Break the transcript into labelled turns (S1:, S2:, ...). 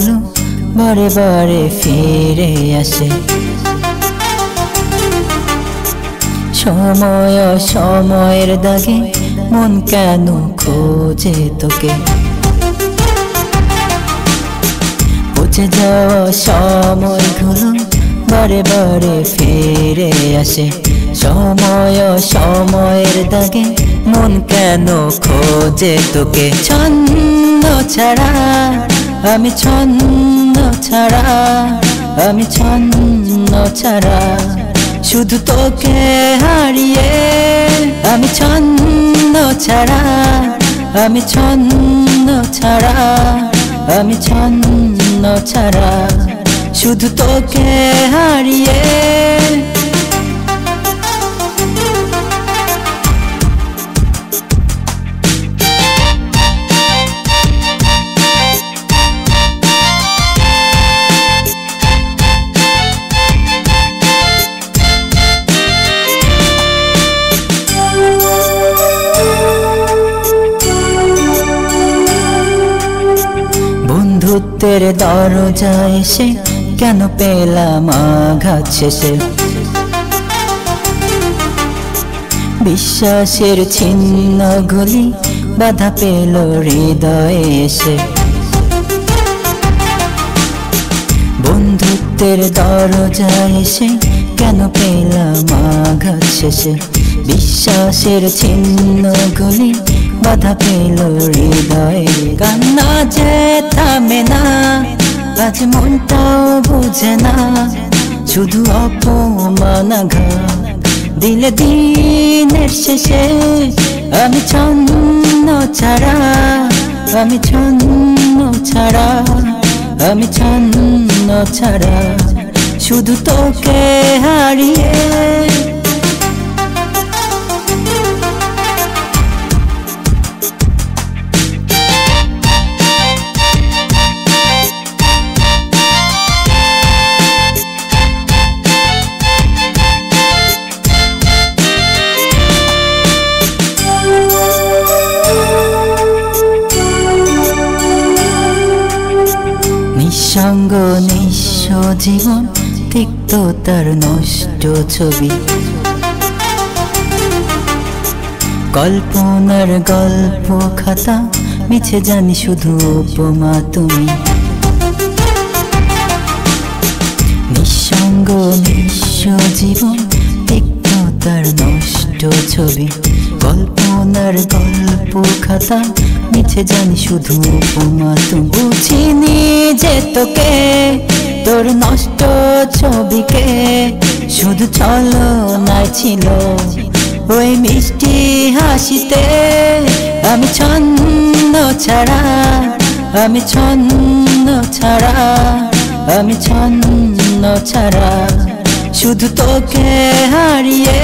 S1: সময়গুলো বারে বারে ফিরে আসে। সময় সময়ের দাগে মন কেন খোঁজে তোকে? পচে যাওয়া সময়গুলো বারে বারে ফিরে আসে। সময় সময়ের দাগে মন কেন খোঁজে তোকে? ছন্দ ছাড়া আমি ছন্দ ছাড়া, আমি ছন্দ ছাড়া, শুধু তোকে হারিয়ে। আমি ছন্দ ছাড়া, আমি ছন্দ ছাড়া, আমি ছন্দ ছাড়া, শুধু তোকে হারিয়ে। বন্ধুত্বের দরজা এসে কেন পেলাম আঘাত শেষে? বিশ্বাসের ছিন্ন গলি বাধা পেল হৃদয়ে এসে। বন্ধুত্বের দরজা এসে কেন পেলাম আঘাত শেষে? বিশ্বাসের ছিন্ন গলি বাধা পেল হৃদয়ে। কান্না যে থামে না, আজ মনটাও বুঝে না। শুধু অপমান দিলে দিনের শেষে আমি ছন্ন ছাড়া, আমি ছন্ন ছাড়া, আমি ছন্ন ছাড়া। শুধু তোকে হারিয়ে নিঃসঙ্গ নিঃস্ব জীবন তিক্ত তার নষ্ট ছবি। কল্পনার গল্প খাতা, মিছে জানি শুধু উপমা তুমি। নিঃসঙ্গ নিঃস্ব জীবন তিক্ত তার নষ্ট ছবি। কল্পনার গল্প খাতা মিছে জানি শুধু উপমা তুমি বুঝিনি যে তোকে। তোর নষ্ট ছবিকে শুধু চলো নাই ছিল। ওই মিষ্টি হাসিতে আমি ছন্দ ছাড়া, আমি ছন্দ ছাড়া, আমি ছন্দ ছাড়া। শুধু তোকে হারিয়ে